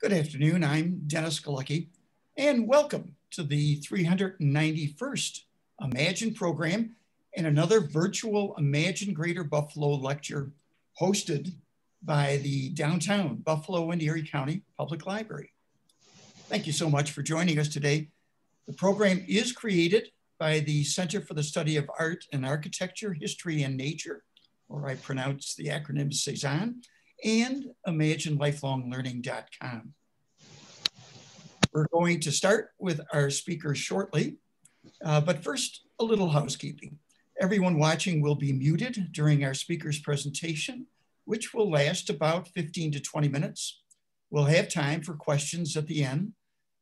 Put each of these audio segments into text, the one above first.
Good afternoon. I'm Dennis Galucki, and welcome to the 391st Imagine program and another virtual Imagine Greater Buffalo lecture hosted by the downtown Buffalo and Erie County Public Library. Thank you so much for joining us today. The program is created by the Center for the Study of Art and Architecture, History, and Nature, or I pronounce the acronym Cezanne, and imaginelifelonglearning.com. We're going to start with our speakers shortly, uh, but first, a little housekeeping. Everyone watching will be muted during our speaker's presentation, which will last about 15 to 20 minutes. We'll have time for questions at the end.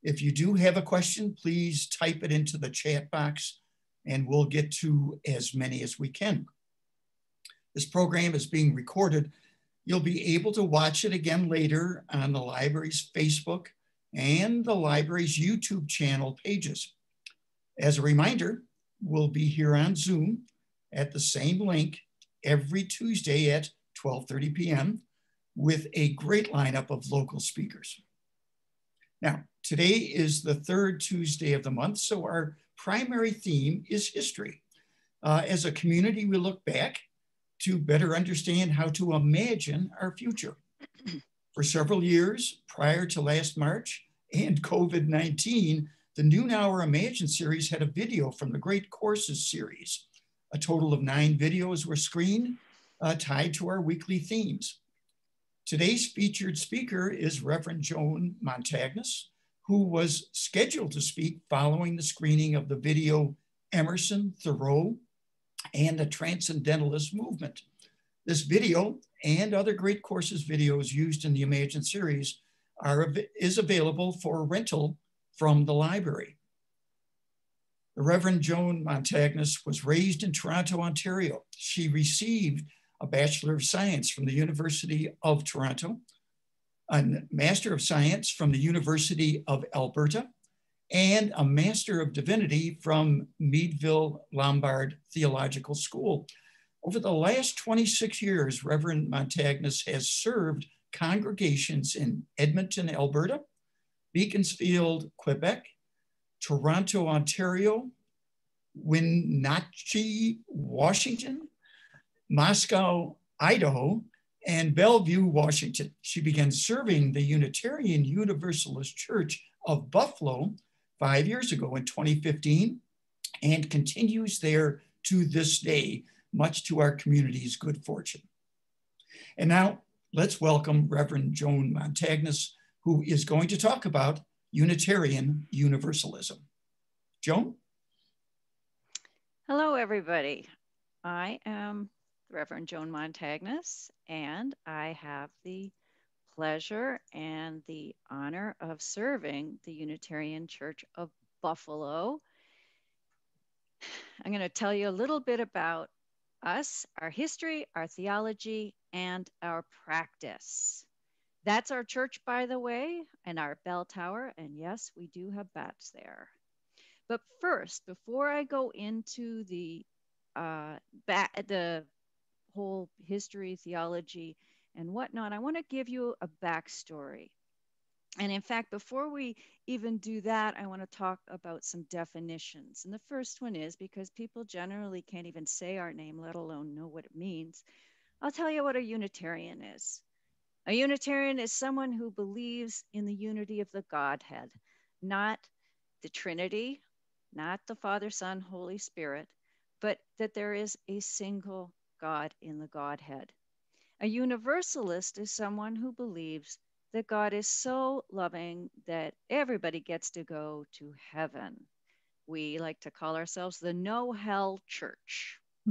If you do have a question, please type it into the chat box and we'll get to as many as we can. This program is being recorded You'll be able to watch it again later on the library's Facebook and the library's YouTube channel pages. As a reminder, we'll be here on Zoom at the same link every Tuesday at 12.30 p.m. with a great lineup of local speakers. Now, today is the third Tuesday of the month, so our primary theme is history. Uh, as a community, we look back to better understand how to imagine our future. For several years prior to last March and COVID 19, the Noon Hour Imagine series had a video from the Great Courses series. A total of nine videos were screened uh, tied to our weekly themes. Today's featured speaker is Reverend Joan Montagnes, who was scheduled to speak following the screening of the video Emerson, Thoreau, and the Transcendentalist movement. This video and other great courses videos used in the Imagine series are, is available for rental from the library. The Reverend Joan Montagnes was raised in Toronto, Ontario. She received a Bachelor of Science from the University of Toronto, a Master of Science from the University of Alberta, and a Master of Divinity from Meadville Lombard Theological School. Over the last 26 years, Reverend Montagnes has served congregations in Edmonton, Alberta, Beaconsfield, Quebec, Toronto, Ontario, Wenatchee, Washington, Moscow, Idaho, and Bellevue, Washington. She began serving the Unitarian Universalist Church of Buffalo five years ago in 2015 and continues there to this day, much to our community's good fortune. And now let's welcome Reverend Joan Montagnes, who is going to talk about Unitarian Universalism. Joan? Hello, everybody. I am Reverend Joan Montagnes, and I have the pleasure and the honor of serving the Unitarian Church of Buffalo. I'm going to tell you a little bit about us, our history, our theology, and our practice. That's our church, by the way, and our bell tower. And yes, we do have bats there. But first, before I go into the uh, ba- the whole history, theology, and whatnot, I want to give you a backstory. And in fact, before we even do that, I want to talk about some definitions. And the first one is because people generally can't even say our name, let alone know what it means. I'll tell you what a Unitarian is. A Unitarian is someone who believes in the unity of the Godhead, not the Trinity, not the Father, Son, Holy Spirit, but that there is a single God in the Godhead. A universalist is someone who believes that God is so loving that everybody gets to go to heaven. We like to call ourselves the no hell church.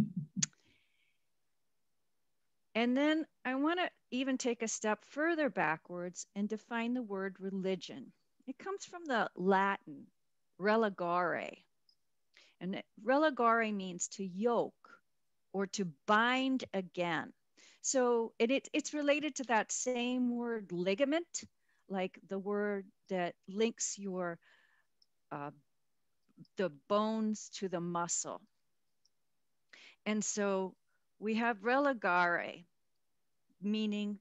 and then I want to even take a step further backwards and define the word religion. It comes from the Latin religare. And religare means to yoke or to bind again. So it, it, it's related to that same word ligament, like the word that links your uh, the bones to the muscle. And so we have religare, meaning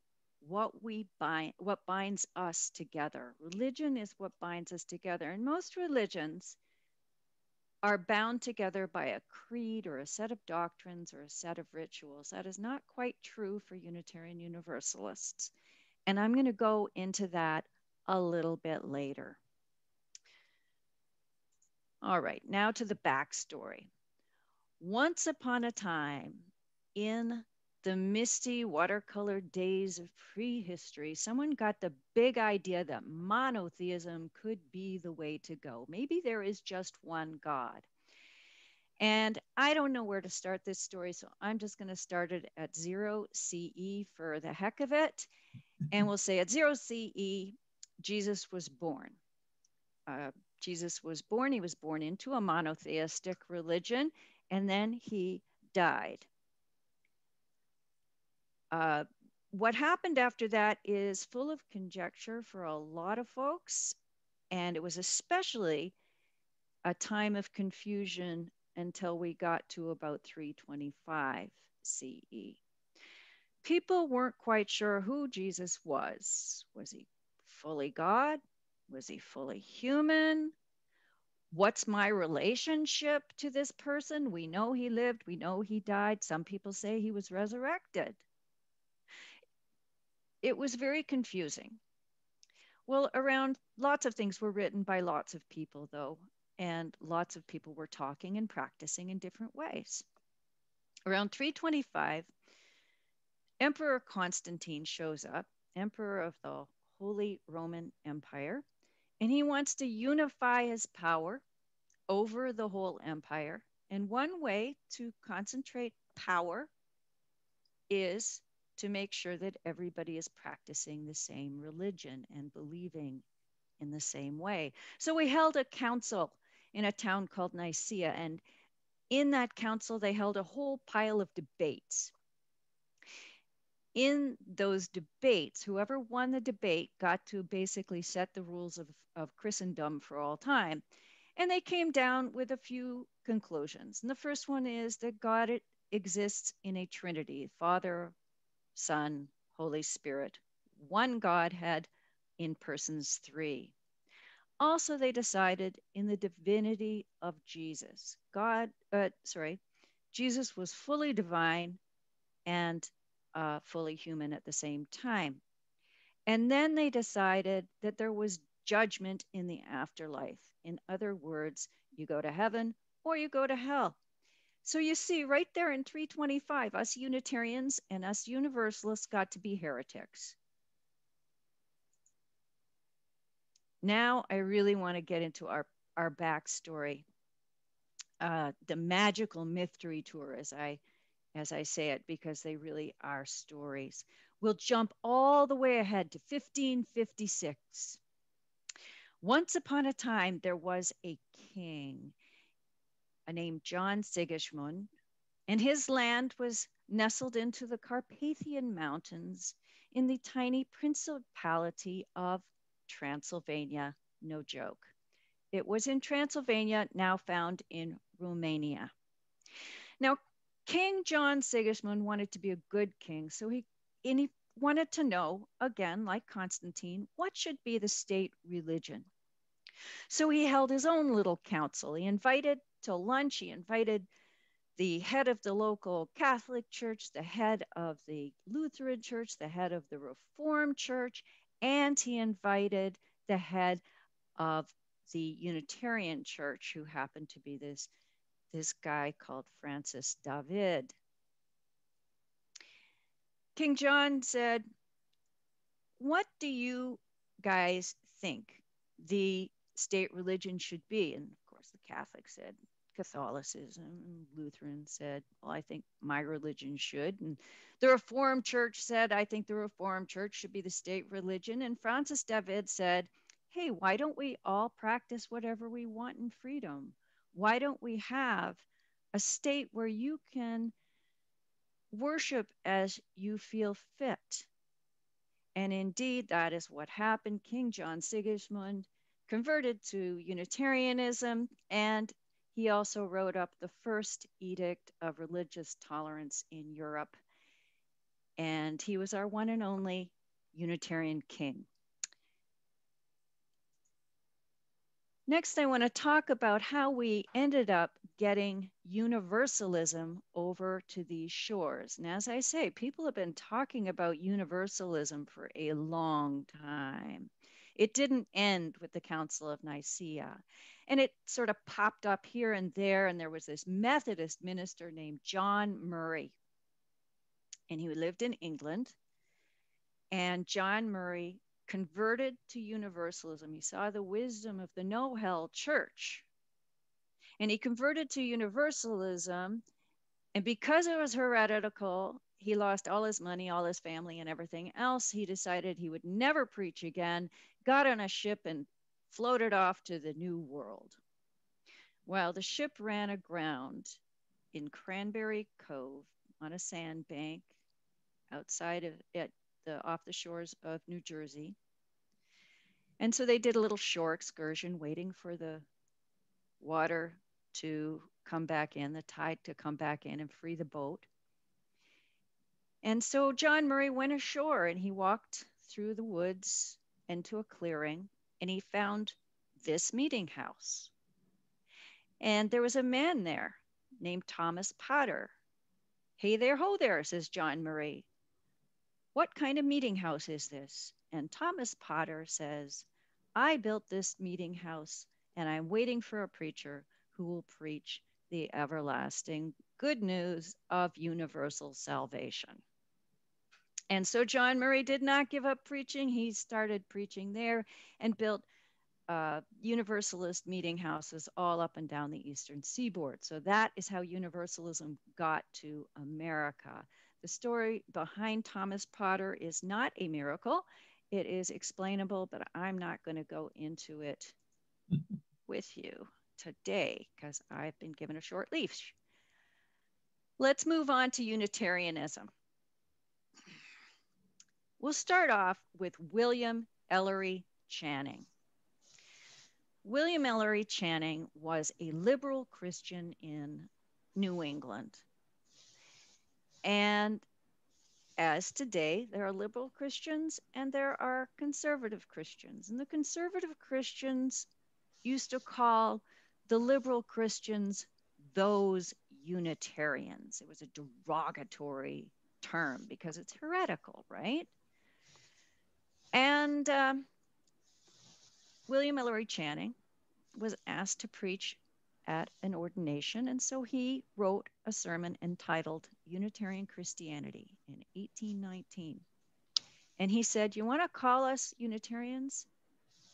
what we bind what binds us together religion is what binds us together and most religions are bound together by a creed or a set of doctrines or a set of rituals. That is not quite true for unitarian universalists. And i'm going to go into that a little bit later. All right now to the backstory. Once upon a time in the misty watercolor days of prehistory, someone got the big idea that monotheism could be the way to go. Maybe there is just one God. And I don't know where to start this story, so I'm just going to start it at zero CE for the heck of it. And we'll say at zero CE, Jesus was born. Uh, Jesus was born, he was born into a monotheistic religion, and then he died. Uh, what happened after that is full of conjecture for a lot of folks, and it was especially a time of confusion until we got to about 325 CE. People weren't quite sure who Jesus was. Was he fully God? Was he fully human? What's my relationship to this person? We know he lived, we know he died. Some people say he was resurrected it was very confusing. Well, around lots of things were written by lots of people, though, and lots of people were talking and practicing in different ways. Around 325, Emperor Constantine shows up, emperor of the Holy Roman Empire, and he wants to unify his power over the whole empire. And one way to concentrate power is to make sure that everybody is practicing the same religion and believing in the same way. So we held a council in a town called Nicaea, and in that council, they held a whole pile of debates. In those debates, whoever won the debate got to basically set the rules of, of Christendom for all time. And they came down with a few conclusions. And the first one is that God exists in a trinity Father, Son, Holy Spirit, one Godhead in persons three. Also, they decided in the divinity of Jesus. God, uh, sorry, Jesus was fully divine and uh, fully human at the same time. And then they decided that there was judgment in the afterlife. In other words, you go to heaven or you go to hell. So you see, right there in 325, us Unitarians and us Universalists got to be heretics. Now I really want to get into our, our backstory, uh, the magical mystery tour, as I as I say it, because they really are stories. We'll jump all the way ahead to 1556. Once upon a time, there was a king named John Sigismund, and his land was nestled into the Carpathian Mountains in the tiny principality of Transylvania. No joke. It was in Transylvania, now found in Romania. Now, King John Sigismund wanted to be a good king, so he, and he wanted to know, again, like Constantine, what should be the state religion. So he held his own little council. He invited to lunch. He invited the head of the local Catholic Church, the head of the Lutheran Church, the head of the Reformed Church, and he invited the head of the Unitarian Church, who happened to be this, this guy called Francis David. King John said, What do you guys think the state religion should be? And of course, the Catholics said, Catholicism and Lutheran said, well, I think my religion should. And the Reformed Church said, I think the Reformed Church should be the state religion. And Francis David said, hey, why don't we all practice whatever we want in freedom? Why don't we have a state where you can worship as you feel fit? And indeed, that is what happened. King John Sigismund converted to Unitarianism and he also wrote up the first edict of religious tolerance in Europe. And he was our one and only Unitarian king. Next, I want to talk about how we ended up getting universalism over to these shores. And as I say, people have been talking about universalism for a long time. It didn't end with the Council of Nicaea. And it sort of popped up here and there. And there was this Methodist minister named John Murray. And he lived in England. And John Murray converted to Universalism. He saw the wisdom of the no hell church. And he converted to Universalism. And because it was heretical, he lost all his money, all his family, and everything else. He decided he would never preach again, got on a ship, and floated off to the New World. While the ship ran aground in Cranberry Cove on a sandbank outside of it, the off the shores of New Jersey. And so they did a little shore excursion, waiting for the water to come back in, the tide to come back in and free the boat. And so John Murray went ashore and he walked through the woods into a clearing and he found this meeting house. And there was a man there named Thomas Potter. Hey there, ho there, says John Murray. What kind of meeting house is this? And Thomas Potter says, I built this meeting house and I'm waiting for a preacher who will preach the everlasting good news of universal salvation. And so John Murray did not give up preaching. He started preaching there and built uh, Universalist meeting houses all up and down the eastern seaboard. So that is how Universalism got to America. The story behind Thomas Potter is not a miracle. It is explainable, but I'm not going to go into it with you today because I've been given a short leash. Let's move on to Unitarianism. We'll start off with William Ellery Channing. William Ellery Channing was a liberal Christian in New England. And as today, there are liberal Christians and there are conservative Christians. And the conservative Christians used to call the liberal Christians those Unitarians. It was a derogatory term because it's heretical, right? And um, William Ellery Channing was asked to preach at an ordination. And so he wrote a sermon entitled Unitarian Christianity in 1819. And he said, You want to call us Unitarians?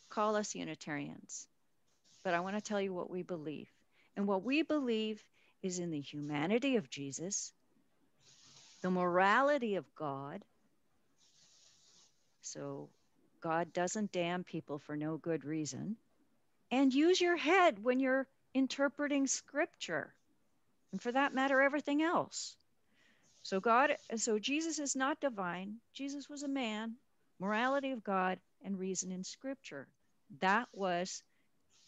Call us Unitarians. But I want to tell you what we believe. And what we believe is in the humanity of Jesus, the morality of God. So God doesn't damn people for no good reason. And use your head when you're interpreting scripture and for that matter everything else. So god so jesus is not divine. Jesus was a man morality of god and reason in scripture. That was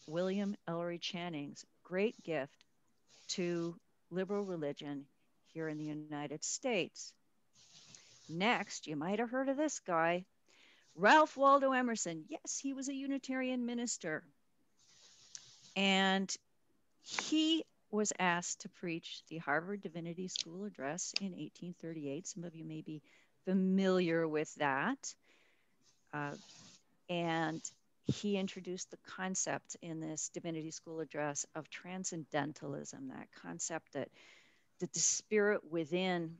william ellery channing's great gift to liberal religion here in the united states. Next you might have heard of this guy ralph waldo emerson yes he was a unitarian minister and he was asked to preach the Harvard Divinity School address in 1838. Some of you may be familiar with that. Uh, and he introduced the concept in this Divinity School address of transcendentalism, that concept that, that the spirit within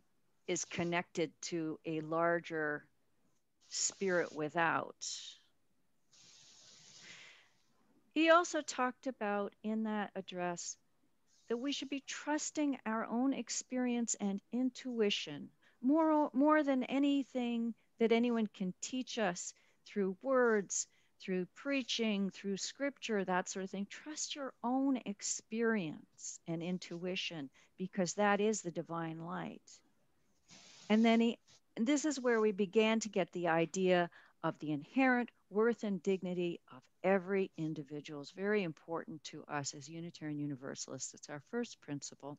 is connected to a larger spirit without. He also talked about in that address that we should be trusting our own experience and intuition more, more than anything that anyone can teach us through words, through preaching, through scripture, that sort of thing. Trust your own experience and intuition because that is the divine light. And then he, and this is where we began to get the idea of the inherent worth and dignity of every individual is very important to us as Unitarian Universalists. It's our first principle.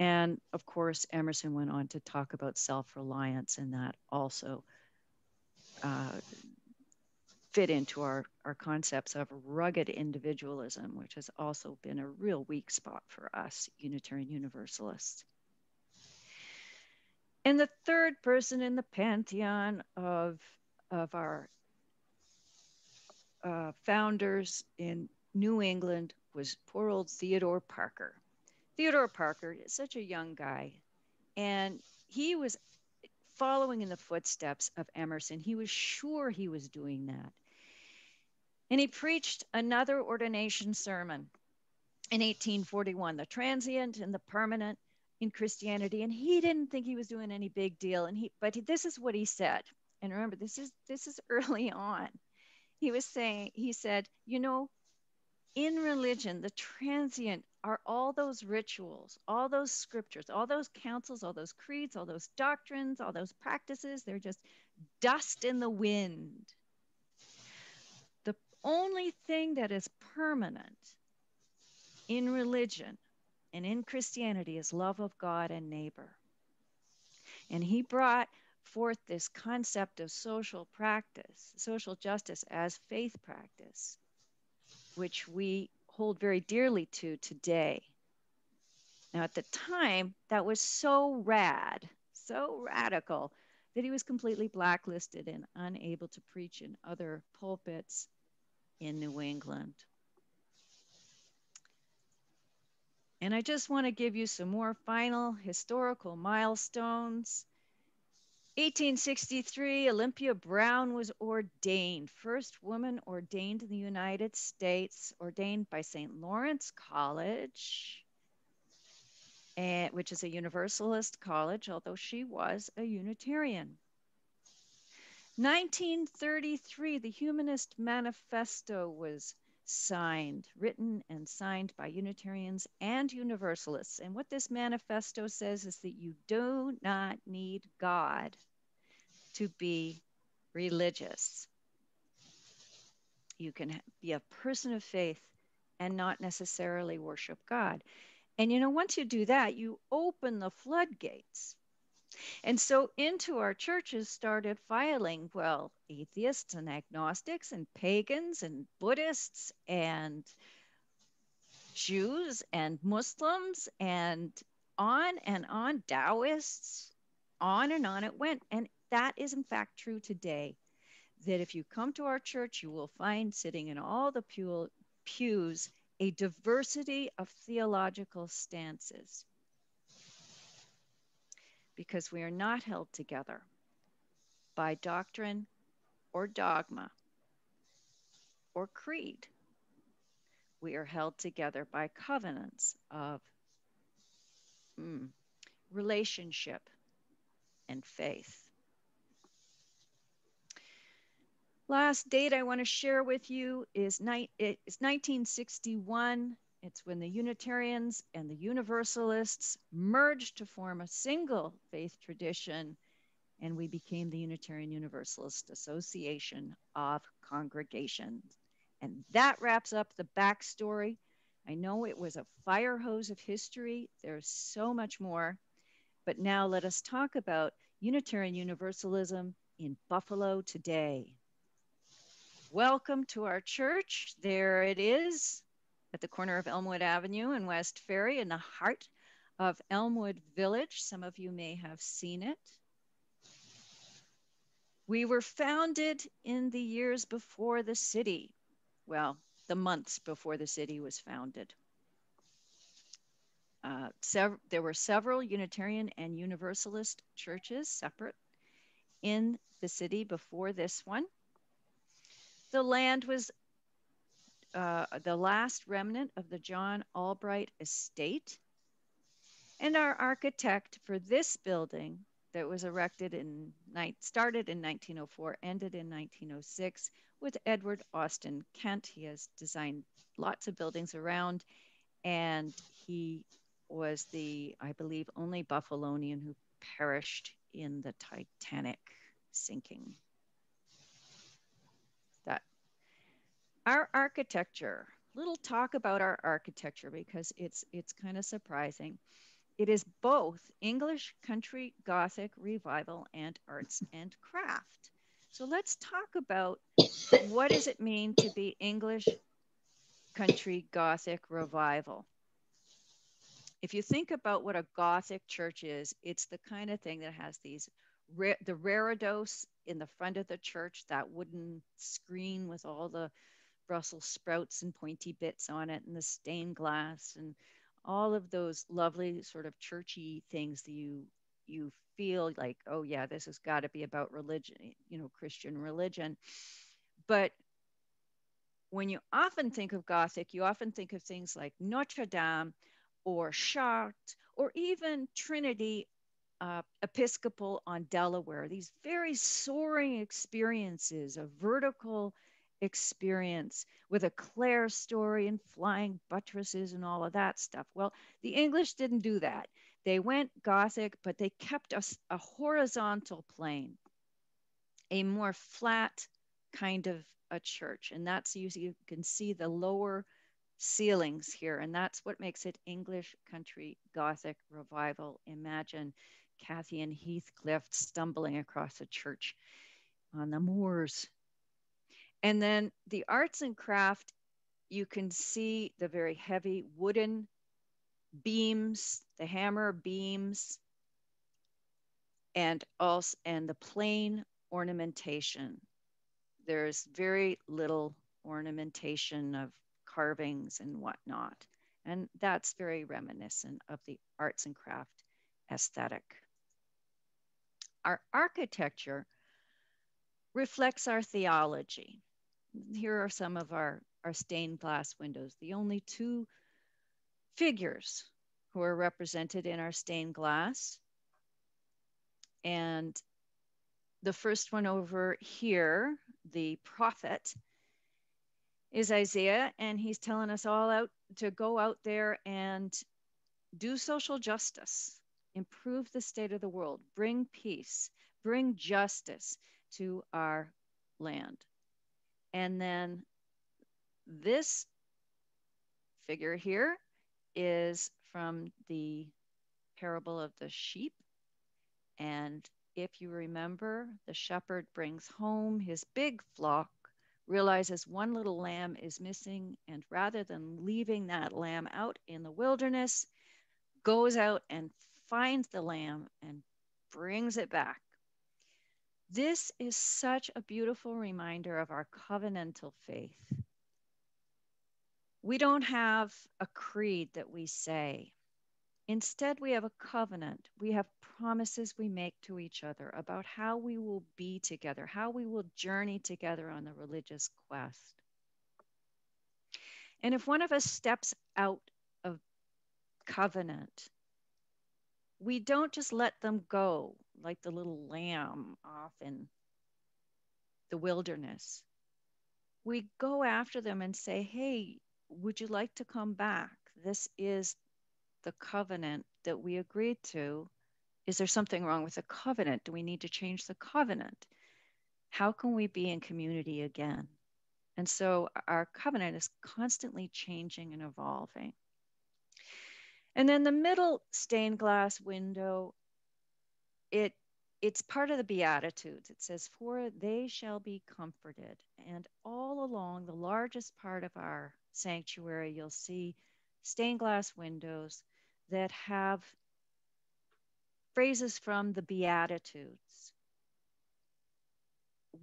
And of course, Emerson went on to talk about self reliance, and that also uh, fit into our, our concepts of rugged individualism, which has also been a real weak spot for us Unitarian Universalists. And the third person in the pantheon of, of our uh, founders in New England was poor old Theodore Parker. Theodore Parker is such a young guy, and he was following in the footsteps of Emerson. He was sure he was doing that. And he preached another ordination sermon in 1841, the transient and the permanent in Christianity. And he didn't think he was doing any big deal. And he, but this is what he said. And remember, this is this is early on. He was saying, he said, you know, in religion, the transient are all those rituals, all those scriptures, all those councils, all those creeds, all those doctrines, all those practices. They're just dust in the wind. The only thing that is permanent in religion and in Christianity is love of God and neighbor. And he brought forth this concept of social practice, social justice as faith practice which we hold very dearly to today. Now, at the time, that was so rad, so radical, that he was completely blacklisted and unable to preach in other pulpits in New England. And I just want to give you some more final historical milestones 1863, Olympia Brown was ordained, first woman ordained in the United States, ordained by St. Lawrence College, and, which is a Universalist college, although she was a Unitarian. 1933, the Humanist Manifesto was signed, written and signed by Unitarians and Universalists. And what this manifesto says is that you do not need God to be religious. You can be a person of faith and not necessarily worship God. And you know, once you do that, you open the floodgates and so into our churches started filing, well, atheists and agnostics and pagans and Buddhists and Jews and Muslims and on and on, Taoists, on and on it went. And that is, in fact, true today. That if you come to our church, you will find sitting in all the pew- pews a diversity of theological stances because we are not held together by doctrine or dogma or creed. We are held together by covenants of mm, relationship and faith. Last date I want to share with you is, ni- it's 1961. It's when the Unitarians and the Universalists merged to form a single faith tradition, and we became the Unitarian Universalist Association of Congregations. And that wraps up the backstory. I know it was a fire hose of history. There's so much more. But now let us talk about Unitarian Universalism in Buffalo today. Welcome to our church. There it is at the corner of Elmwood Avenue and West Ferry in the heart of Elmwood Village. Some of you may have seen it. We were founded in the years before the city. Well, the months before the city was founded. Uh, there were several Unitarian and Universalist churches separate in the city before this one. The land was uh, the last remnant of the John Albright estate. And our architect for this building that was erected in started in 1904, ended in 1906 with Edward Austin Kent. He has designed lots of buildings around, and he was the, I believe, only Buffalonian who perished in the Titanic sinking. Our architecture little talk about our architecture because it's it's kind of surprising it is both english country gothic revival and arts and craft So let's talk about what does it mean to be English country Gothic revival. If you think about what a Gothic church is, it's the kind of thing that has these the reredos in the front of the church, that wooden screen with all the Brussels sprouts and pointy bits on it, and the stained glass, and all of those lovely sort of churchy things that you you feel like, oh yeah, this has got to be about religion, you know, Christian religion. But when you often think of Gothic, you often think of things like Notre Dame or Chartres or even Trinity uh, Episcopal on Delaware. These very soaring experiences, of vertical experience with a clerestory and flying buttresses and all of that stuff. Well, the English didn't do that. They went Gothic, but they kept us a horizontal plane, a more flat kind of a church. And that's you, you can see the lower ceilings here. And that's what makes it English country Gothic revival. Imagine Cathy and Heathcliff stumbling across a church on the moors. And then the arts and craft, you can see the very heavy wooden beams, the hammer beams, and also and the plain ornamentation. There's very little ornamentation of carvings and whatnot. And that's very reminiscent of the arts and craft aesthetic. Our architecture reflects our theology. Here are some of our, our stained glass windows, the only two figures who are represented in our stained glass. And the first one over here, the prophet, is Isaiah, and he's telling us all out to go out there and do social justice, improve the state of the world, bring peace, bring justice to our land. And then this figure here is from the parable of the sheep. And if you remember, the shepherd brings home his big flock, realizes one little lamb is missing, and rather than leaving that lamb out in the wilderness, goes out and finds the lamb and brings it back. This is such a beautiful reminder of our covenantal faith we don't have a creed that we say. Instead, we have a covenant. We have promises we make to each other about how we will be together, how we will journey together on the religious quest. And if one of us steps out of covenant, we don't just let them go like the little lamb off in the wilderness. We go after them and say, hey, would you like to come back? This is the covenant that we agreed to. Is there something wrong with the covenant? Do we need to change the covenant? How can we be in community again? And so our covenant is constantly changing and evolving. And then the middle stained glass window, it it's part of the Beatitudes. It says, For they shall be comforted. And all along the largest part of our sanctuary, you'll see stained glass windows that have phrases from the Beatitudes.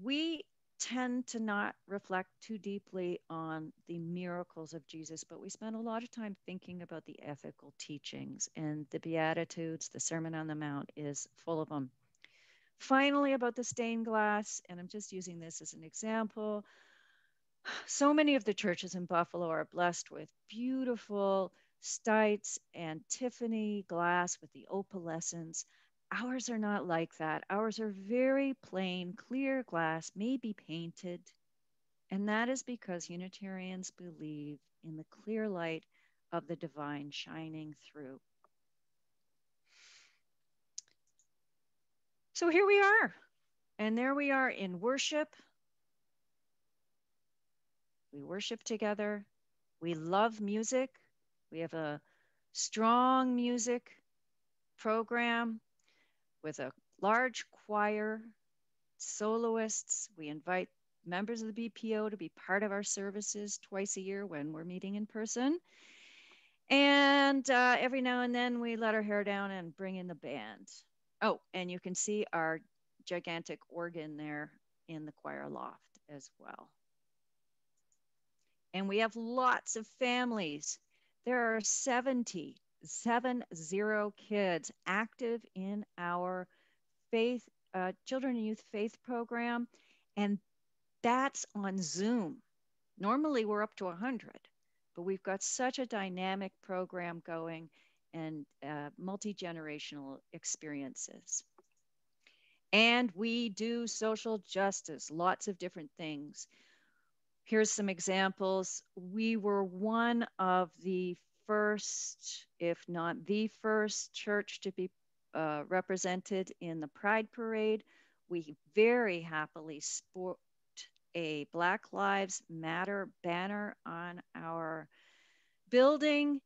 We tend to not reflect too deeply on the miracles of Jesus, but we spend a lot of time thinking about the ethical teachings, and the Beatitudes, the Sermon on the Mount, is full of them. Finally, about the stained glass, and I'm just using this as an example. So many of the churches in Buffalo are blessed with beautiful Stites and Tiffany glass with the opalescence. Ours are not like that. Ours are very plain, clear glass, maybe painted. And that is because Unitarians believe in the clear light of the divine shining through. So here we are. And there we are in worship. We worship together. We love music. We have a strong music program with a large choir soloists. We invite members of the BPO to be part of our services twice a year when we're meeting in person. And uh, every now and then we let our hair down and bring in the band. Oh, and you can see our gigantic organ there in the choir loft as well. And we have lots of families. There are 70, seven zero kids active in our faith, uh, children and youth faith program. And that's on Zoom. Normally we're up to 100, but we've got such a dynamic program going and uh, multi generational experiences. And we do social justice, lots of different things. Here's some examples. We were one of the first, if not the first, church to be uh, represented in the Pride Parade. We very happily sport a Black Lives Matter banner on our building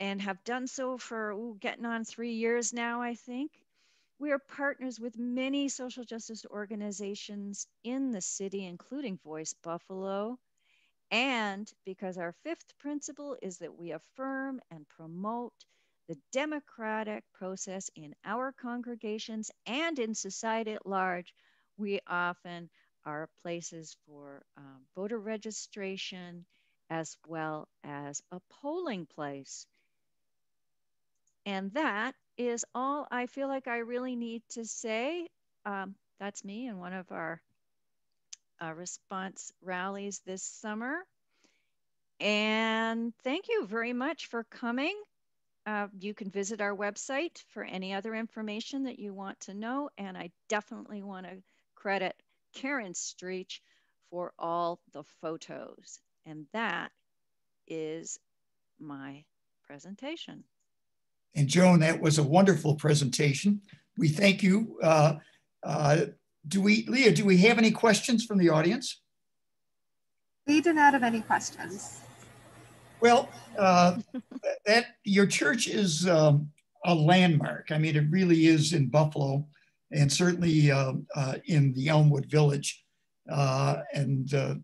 and have done so for ooh, getting on three years now, I think. We are partners with many social justice organizations in the city, including Voice Buffalo. And because our fifth principle is that we affirm and promote the democratic process in our congregations and in society at large, we often are places for um, voter registration as well as a polling place. And that is all I feel like I really need to say. Um, that's me and one of our uh, response rallies this summer. And thank you very much for coming. Uh, you can visit our website for any other information that you want to know. And I definitely want to credit Karen Streech for all the photos. And that is my presentation. And Joan, that was a wonderful presentation. We thank you. Uh, uh, do we, Leah, do we have any questions from the audience? We do not have any questions. Well, uh, that your church is um, a landmark. I mean, it really is in Buffalo, and certainly uh, uh, in the Elmwood Village. Uh, and uh,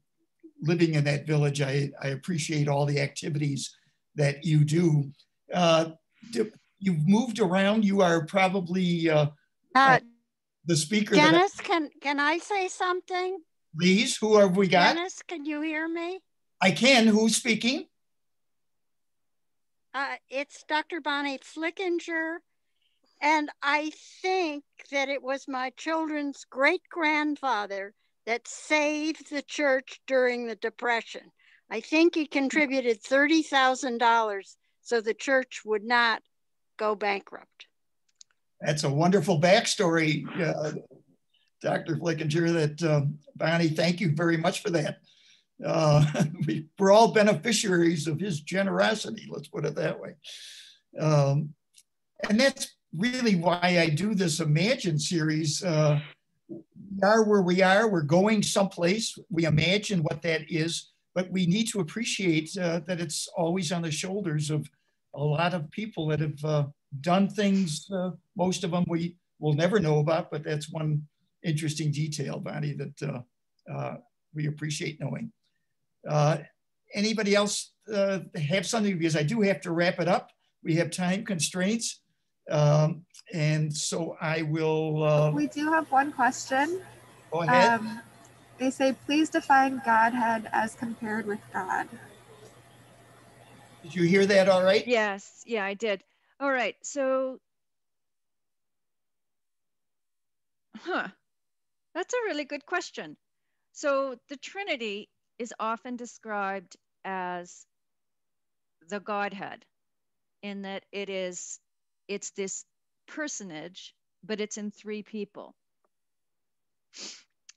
living in that village, I, I appreciate all the activities that you do. Uh, do you've moved around. You are probably uh, the speaker. Dennis, I, can can I say something? Please, who have we got? Dennis, can you hear me? I can. Who's speaking? Uh, it's Dr. Bonnie Flickinger. And I think that it was my children's great grandfather that saved the church during the Depression. I think he contributed $30,000 so the church would not go bankrupt. That's a wonderful backstory, uh, Dr. Flickinger. That um, Bonnie, thank you very much for that. Uh, we, are all beneficiaries of his generosity. Let's put it that way. Um, and that's really why I do this Imagine series. Uh, we are where we are. We're going someplace. We imagine what that is, but we need to appreciate uh, that it's always on the shoulders of a lot of people that have uh, done things. Uh, most of them we will never know about, but that's one interesting detail, Bonnie, that uh, uh, we appreciate knowing. Uh, anybody else have something? Because I do have to wrap it up. We have time constraints. Um, and so I will. we do have one question. Go ahead. Um, they say, please define Godhead as compared with God. Did you hear that all right? Yes, yeah, I did. All right, so, huh, that's a really good question. So the Trinity is often described as the Godhead in that it is, it's this personage, but it's in three people.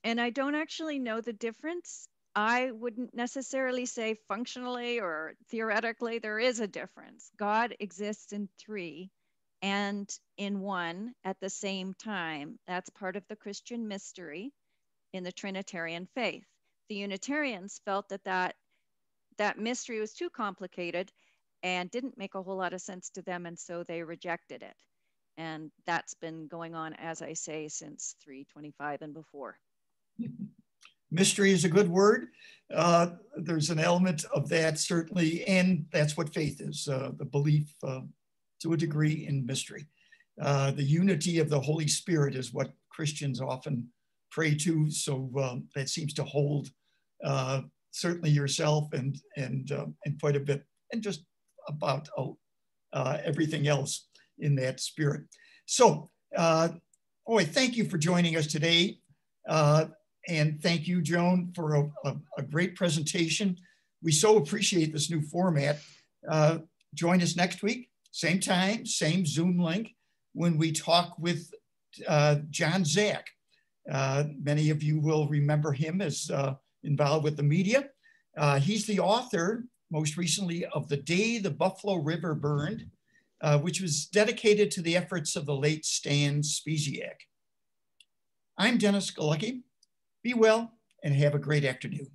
And I don't actually know the difference I wouldn't necessarily say functionally or theoretically there is a difference. God exists in three and in one at the same time. That's part of the Christian mystery in the Trinitarian faith. The Unitarians felt that that, that mystery was too complicated and didn't make a whole lot of sense to them, and so they rejected it. And that's been going on, as I say, since 325 and before. Mystery is a good word. Uh, there's an element of that, certainly, and that's what faith is uh, the belief uh, to a degree in mystery. Uh, the unity of the Holy Spirit is what Christians often pray to. So um, that seems to hold uh, certainly yourself and and uh, and quite a bit, and just about everything else in that spirit. So, boy, thank you for joining us today. And thank you, Joan, for a, a, a, great presentation. We so appreciate this new format. Uh, join us next week, same time, same Zoom link, when we talk with uh, John Zach. Uh, many of you will remember him as uh, involved with the media. Uh, he's the author, most recently, of The Day the Buffalo River Burned, uh, which was dedicated to the efforts of the late Stan Spisiak. I'm Dennis Galucki. Be well and have a great afternoon.